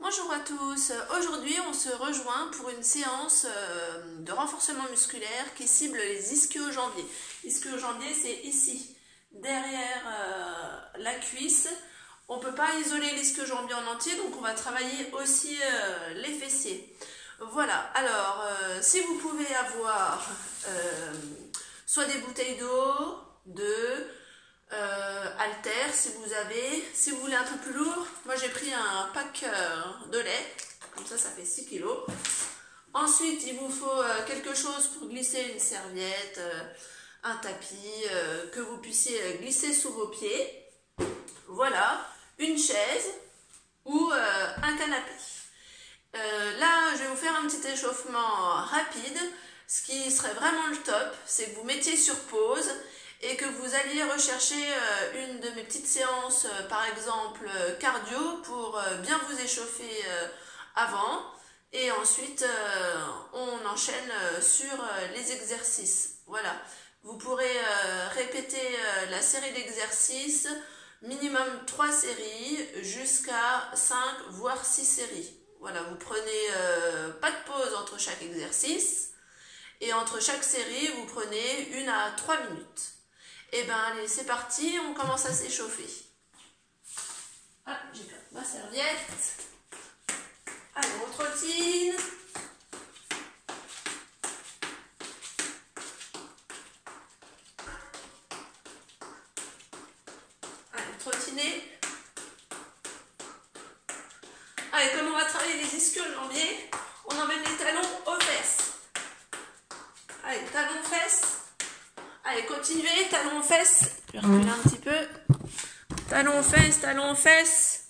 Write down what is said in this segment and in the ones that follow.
Bonjour à tous, aujourd'hui on se rejoint pour une séance euh, de renforcement musculaire qui cible les ischio-jambiers. Ischio-jambiers c'est ici, derrière euh, la cuisse. On ne peut pas isoler l'ischio-jambier en entier donc on va travailler aussi euh, les fessiers. Voilà, alors si vous pouvez avoir soit des bouteilles d'eau, de alter si vous avez. Si vous voulez un peu plus lourd, moi j'ai pris un pack euh, de lait, comme ça ça fait 6 kg. Ensuite, il vous faut euh, quelque chose pour glisser une serviette, un tapis, que vous puissiez glisser sous vos pieds. Voilà, une chaise ou un canapé. là, je vais vous faire un petit échauffement rapide. Ce qui serait vraiment le top, c'est que vous mettiez sur pause et que vous alliez rechercher euh, une de mes petites séances, euh, par exemple euh, cardio, pour bien vous échauffer avant. Et ensuite, on enchaîne sur les exercices. Voilà. Vous pourrez répéter la série d'exercices, minimum 3 séries, jusqu'à 5 voire 6 séries. Voilà, vous prenez pas de pause entre chaque exercice. Et entre chaque série, vous prenez une à 3 minutes. Et eh ben allez, c'est parti, on commence à s'échauffer. Ah, j'ai ma serviette. Allez, on trottine. Allez, trottiner. Allez, comme on va travailler les ischio-jambiers, on emmène les talons aux fesses. Allez, talons fesses. Allez, continuez, talons fesses. Je vais reculer un petit peu. Talons fesses, talons fesses.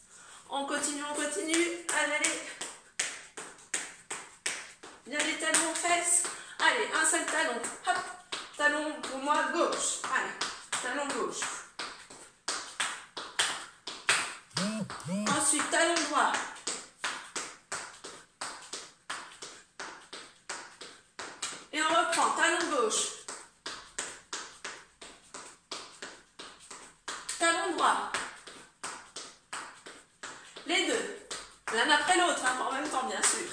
On continue, on continue. Allez, allez. Bien les talons fesses. Allez, un seul talon. Hop. Talon pour moi gauche. Allez, talon gauche. Ensuite, talon droit. Et on reprend, talon gauche. Les deux. L'un après l'autre, hein, en même temps, bien sûr.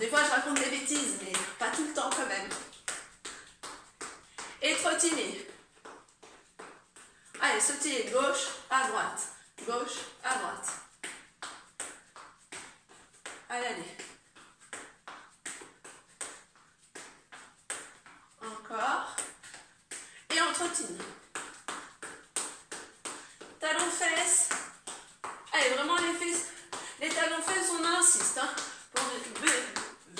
Des fois, je raconte des bêtises, mais pas tout le temps quand même. Et trottiner. Allez, sautez gauche à droite. Gauche à droite. Allez, allez. Encore. Et on trottine. Allez, vraiment les fesses, les talons fesses, on insiste, hein, pour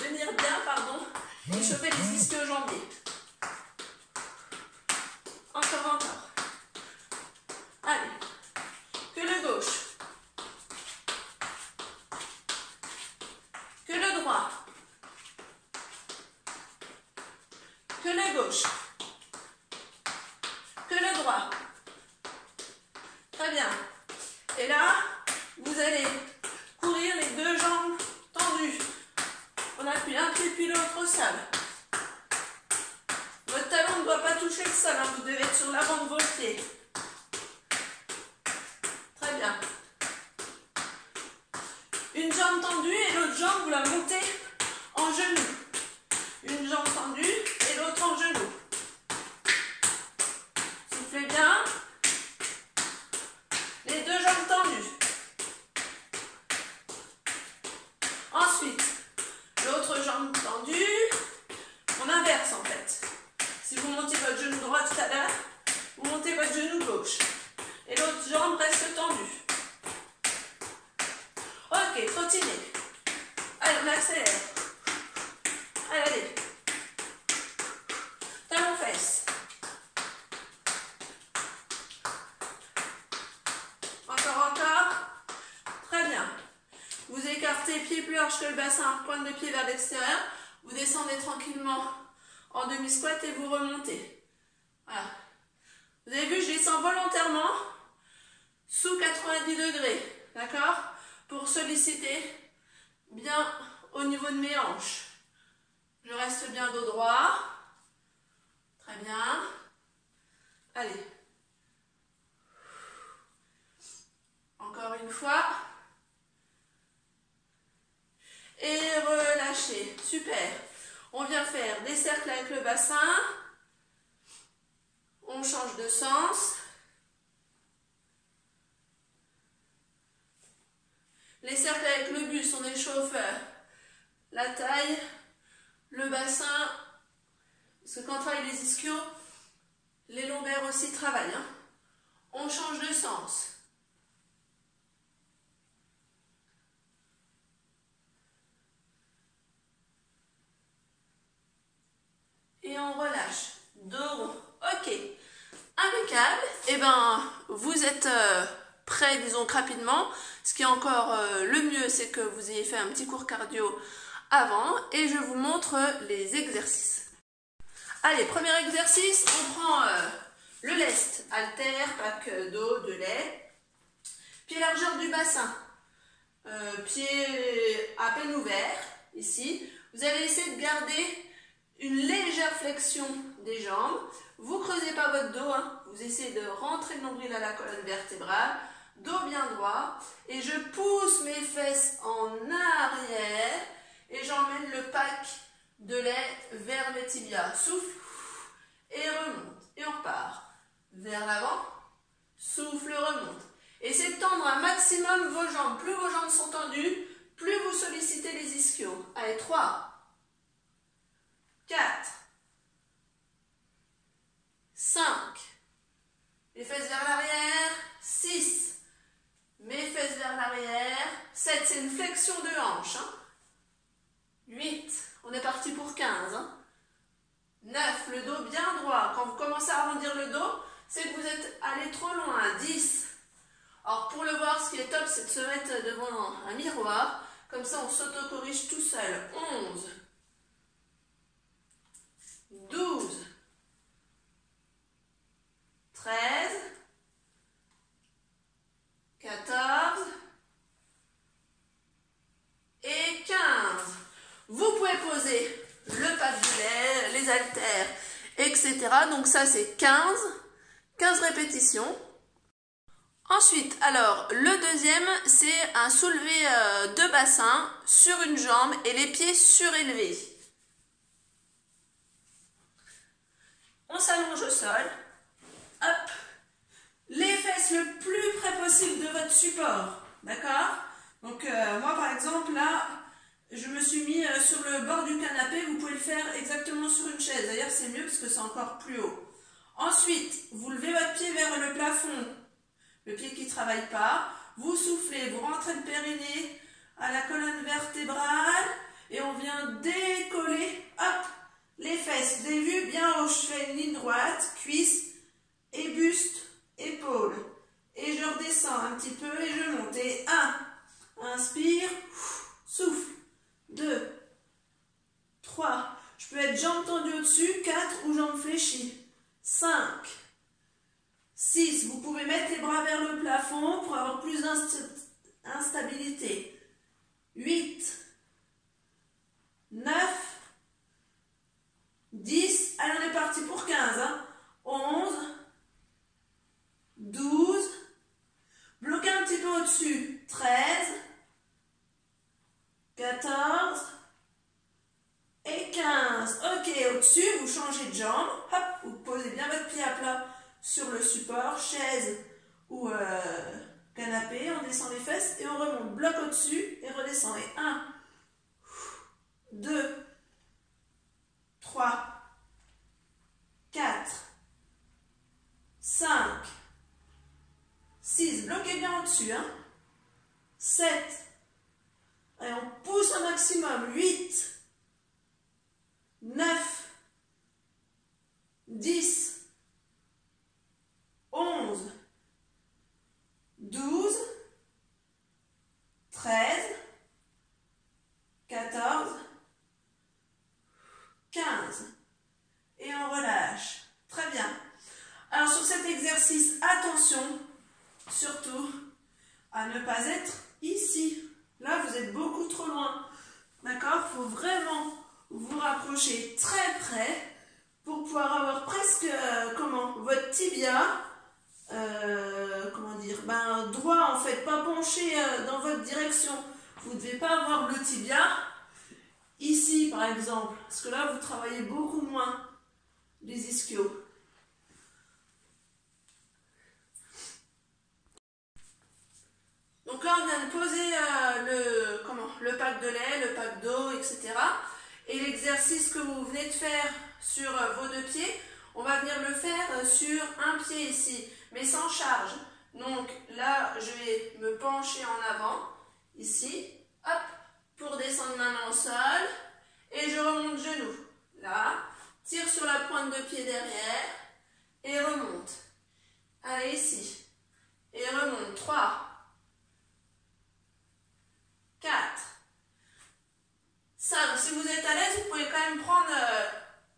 venir bien, pardon, échauffer les ischio-jambiers. Encore, encore. Allez, que le gauche. Que le droit. Que le gauche. Que le droit. Très bien. Et là, vous allez courir les deux jambes tendues. On appuie un pied puis l'autre au sol. Votre talon ne doit pas toucher le sol, hein. vous devez être sur l'avant de vos pieds. Très bien. Une jambe tendue et l'autre jambe, vous la montez en genou. Une jambe tendue et l'autre en genou. Soufflez bien. Allez, on accélère. Allez, allez. Encore, encore. Très bien. Vous écartez pied plus large que le bassin, pointe de pied vers l'extérieur. Vous descendez tranquillement en demi-squat et vous remontez. Vous avez vu, je descends volontairement sous 90 degrés. D'accord Pour solliciter bien au niveau de mes hanches. Je reste bien dos droit. Très bien. Allez. Encore une fois. Et relâchez. Super. On vient faire des cercles avec le bassin. On change de sens. Aussi travaillent. Hein. On change de sens. Et on relâche. Dos Ok. Impeccable. Et eh ben, vous êtes euh, prêt, disons, rapidement. Ce qui est encore euh, le mieux, c'est que vous ayez fait un petit cours cardio avant. Et je vous montre les exercices. Allez, premier exercice, on prend euh, le lest, alter, pack d'eau, de lait. Pied largeur du bassin. pied à peine ouvert, ici. Vous allez essayer de garder une légère flexion des jambes. Vous creusez pas votre dos, hein. vous essayez de rentrer le nombril à la colonne vertébrale, dos bien droit, et je pousse mes fesses en arrière et j'emmène le pack de lait vers mes tibias. Souffle et remonte. Et on repart. Vers l'avant, souffle, remonte. Essayez de tendre un maximum vos jambes. Plus vos jambes sont tendues, plus vous sollicitez les ischios. Allez, 3, 4, 5, mes fesses vers l'arrière, 6, mes fesses vers l'arrière, 7, c'est une flexion de hanche, 8, hein. on est parti pour 15, 9, hein. le dos bien droit, quand vous commencez à arrondir le dos, c'est que vous êtes allé trop loin, 10, alors pour le voir, ce qui est top, c'est de se mettre devant un miroir, comme ça on s'auto-corrige tout seul, 11, 12, 13, 14 et 15. Vous pouvez poser le lait, les haltères, etc. Donc ça c'est 15, 15 répétitions. Ensuite, alors, le deuxième, c'est un soulevé euh, de bassin sur une jambe et les pieds surélevés. on s'allonge au sol, hop, les fesses le plus près possible de votre support, d'accord? Donc euh, moi par exemple là, je me suis mis euh, sur le bord du canapé, vous pouvez le faire exactement sur une chaise, d'ailleurs c'est mieux parce que c'est encore plus haut. Ensuite, vous levez votre pied vers le plafond, le pied qui ne travaille pas, vous soufflez, vous rentrez le périnée à la colonne vertébrale et on vient décoller, hop, les fesses, vous avez vu, bien haut, je ligne droite, cuisse et buste, épaule. Et je redescends un petit peu et je monte. Et 1, inspire, souffle. 2, 3, je peux être jambes tendues au-dessus, 4 ou jambes fléchies. 5, 6, vous pouvez mettre les bras vers le plafond pour avoir plus d'instabilité. 8, 9, 10, allez on est parti pour 15, 11, 12, bloquez un petit peu au-dessus, 13, 14 et 15. Ok, au-dessus, vous changez de jambe, hop, vous posez bien votre pied à plat sur le support, chaise ou euh, canapé, on descend les fesses et on remonte, bloc au-dessus et redescend. Et 1, 2, 3, 4, 5, 6, bloquez bien au-dessus, hein, 7, et on pousse un maximum, 8, 9, 10, 11, 12, 13, 14, 15. Et on relâche. Très bien. Alors sur cet exercice, attention, surtout, à ne pas être ici. Là, vous êtes beaucoup trop loin. D'accord Il faut vraiment vous rapprocher très près pour pouvoir avoir presque, euh, comment, votre tibia, euh, comment dire, ben, droit en fait, pas penché euh, dans direction. Vous ne devez pas avoir le tibia ici par exemple, parce que là vous travaillez beaucoup moins les ischios. Donc là, on vient de poser euh, le, comment, le pack de lait, le pack d'eau, etc. Et l'exercice que vous venez de faire sur euh, vos deux pieds, on va venir le faire euh, sur un pied ici, mais sans charge. Donc là, je vais me pencher en avant, ici, hop, pour descendre ma main au sol, et je remonte genou. Là, tire sur la pointe de pied derrière, et remonte. Allez, ici. Et remonte. 3, 4, 5. Si vous êtes à l'aise, vous pouvez quand même prendre euh,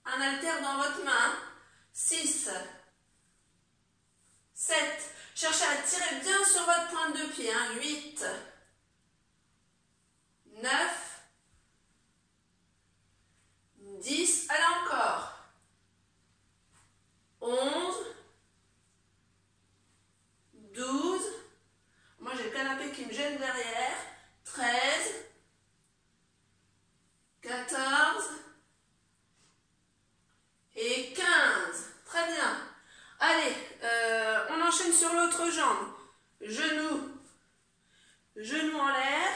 un haltère dans votre main. 6, 7. Cherchez à tirer bien sur votre pointe de pied. 8, 9, 10. Allez encore. 11, 12. Moi, j'ai le canapé qui me gêne derrière. 13, 14 et 15. Très bien. Allez, euh, on enchaîne sur l'autre jambe. Genou, genou en l'air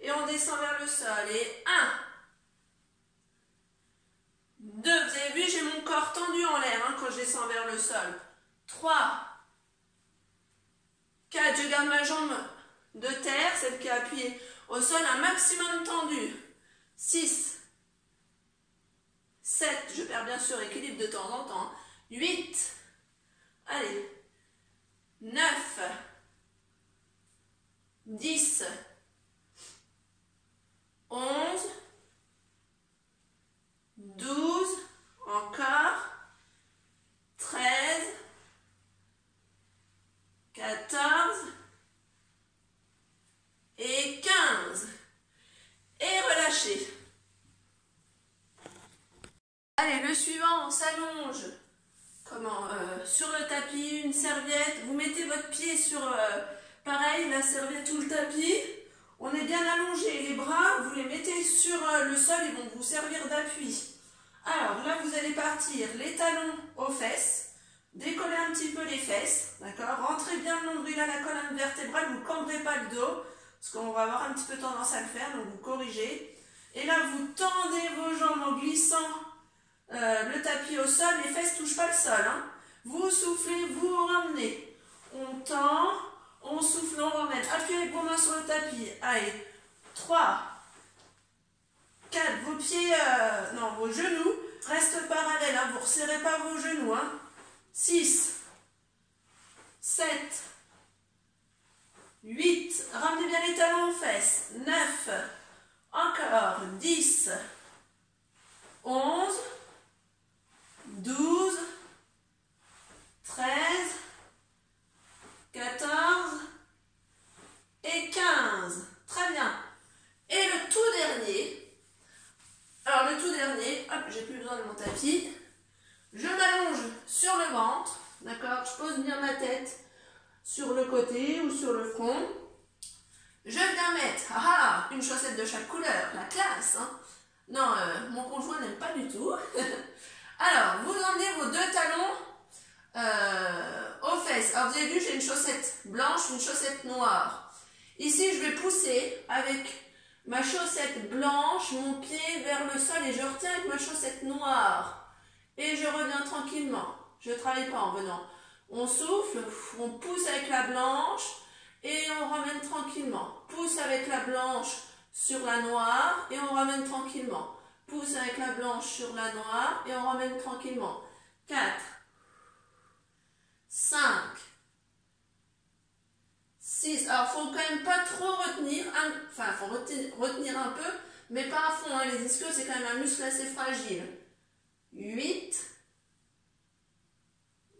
et on descend vers le sol. Et 1, 2, vous avez vu, j'ai mon corps tendu en l'air hein, quand je descends vers le sol. 3, 4, je garde ma jambe de terre, celle qui est appuyée au sol, un maximum tendu. 6, 7, je perds bien sûr équilibre de temps en temps. 8, allez, 9, 10, 11, 12, encore, 13, 14, et 15. Et relâchez. Allez, le suivant, on s'allonge. Comment euh, Sur le tapis, une serviette. Vous mettez votre pied sur, euh, pareil, la serviette ou le tapis. On est bien allongé. Les bras, vous les mettez sur euh, le sol, ils vont vous servir d'appui. Alors là, vous allez partir les talons aux fesses. Décoller un petit peu les fesses, d'accord? Rentrez bien le nombril à la colonne vertébrale, vous ne cambrez pas le dos. Parce qu'on va avoir un petit peu tendance à le faire, donc vous corrigez. Et là, vous tendez vos jambes en glissant euh, le tapis au sol. Les fesses ne touchent pas le sol. Hein. Vous soufflez, vous ramenez. On tend, on souffle, on ramène. Appuyez avec vos mains sur le tapis. Allez, 3, 4, vos pieds, euh, non, vos genoux restent parallèles. Hein. Vous ne resserrez pas vos genoux. Hein. 6, 7, 8, ramenez bien les talons aux fesses, 9, encore, 10, 11, 12, 13, 14 et 15. Très bien. Et le tout dernier, alors le tout dernier, hop, j'ai plus besoin de mon tapis, je m'allonge sur le ventre, d'accord, je pose bien ma tête sur le côté ou sur le front. Je viens mettre ah, une chaussette de chaque couleur, la classe. Hein. Non, euh, mon conjoint n'aime pas du tout. Alors, vous emmenez vos deux talons euh, vous avez vu, j'ai une chaussette blanche, une chaussette noire. Ici, je vais pousser avec ma chaussette blanche, mon pied vers le sol et je retiens avec ma chaussette noire. Et je reviens tranquillement. Je ne travaille pas en venant. On souffle, on pousse avec la blanche et on ramène tranquillement. Pousse avec la blanche sur la noire et on ramène tranquillement. Pousse avec la blanche sur la noire et on ramène tranquillement. 4, 5, 6. Alors, faut quand même pas trop retenir. enfin, il faut retenir, un peu, mais pas à fond. Hein. Les ischios, c'est quand même un muscle assez fragile. 8,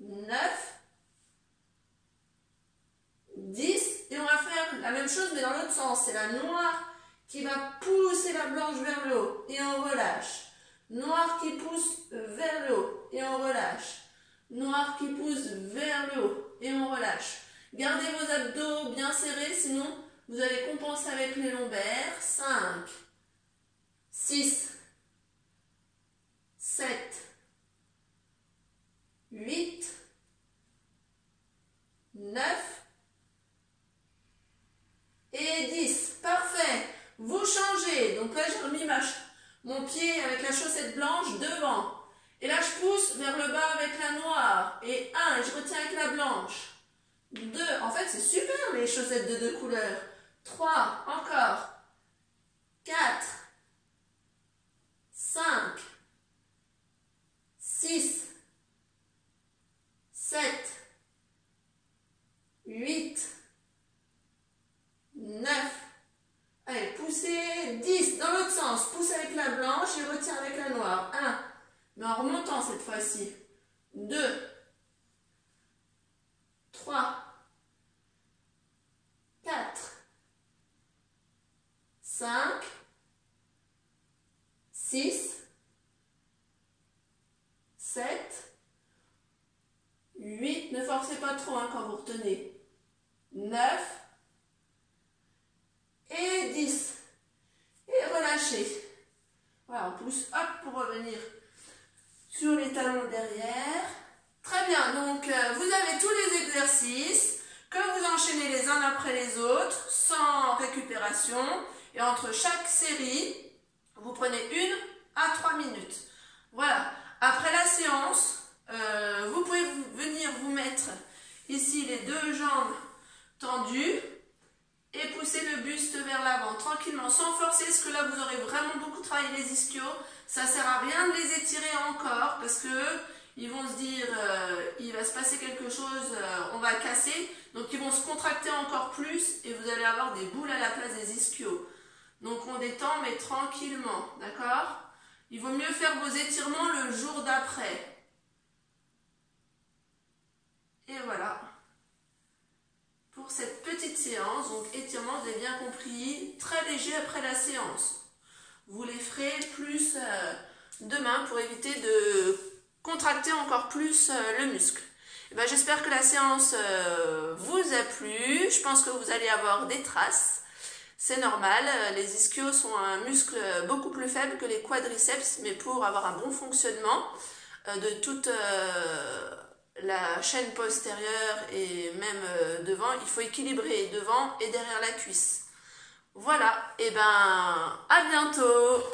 9, 10 et on va faire la même chose mais dans l'autre sens. C'est la noire qui va pousser la blanche vers le haut et on relâche. Noir qui pousse vers le haut et on relâche. Noir qui pousse vers le haut et on relâche. Gardez vos abdos bien serrés sinon vous allez compenser avec les lombaires. 5, 6, 7, 8, 9 et 10. Parfait. Vous changez. Donc là, j'ai remis mon pied avec la chaussette blanche devant. Et là, je pousse vers le bas avec la noire. Et 1, je retiens avec la blanche. 2, en fait, c'est super les chaussettes de deux couleurs. 3, encore. 4, 5, 6, 7, 8, 9. Allez, poussez 10 dans l'autre sens. Pousse avec la blanche et retiens avec la noire. 1. Mais en remontant cette fois-ci. 2. 3. 4. 5. 6. 7. 8. Ne forcez pas trop hein, vous retenez. 9 et 10. Et relâchez. Voilà, on pousse, hop, pour revenir sur les talons derrière. Très bien, donc euh, vous avez tous les exercices que vous enchaînez les uns après les autres, sans récupération. Et entre chaque série, vous prenez une à trois minutes. Voilà, après la séance, euh, vous pouvez venir vous mettre ici les deux jambes tendues et pousser le buste vers l'avant tranquillement sans forcer parce que là vous aurez vraiment beaucoup travaillé les ischios. Ça sert à rien de les étirer encore parce que ils vont se dire euh, il va se passer quelque chose euh, on va casser. Donc ils vont se contracter encore plus et vous allez avoir des boules à la place des ischios. Donc on détend mais tranquillement d'accord? Il vaut mieux faire vos étirements le jour d'après et voilà pour cette petite séance. Donc étirement, vous avez bien compris, très léger après la séance. Vous les ferez plus euh, demain pour éviter de contracter encore plus euh, le muscle. Eh ben, J'espère que la séance euh, vous a plu. Je pense que vous allez avoir des traces. C'est normal, les ischios sont un muscle beaucoup plus faible que les quadriceps, mais pour avoir un bon fonctionnement de toute la chaîne postérieure et même euh, devant, il faut équilibrer devant et derrière la cuisse. Voilà, et ben à bientôt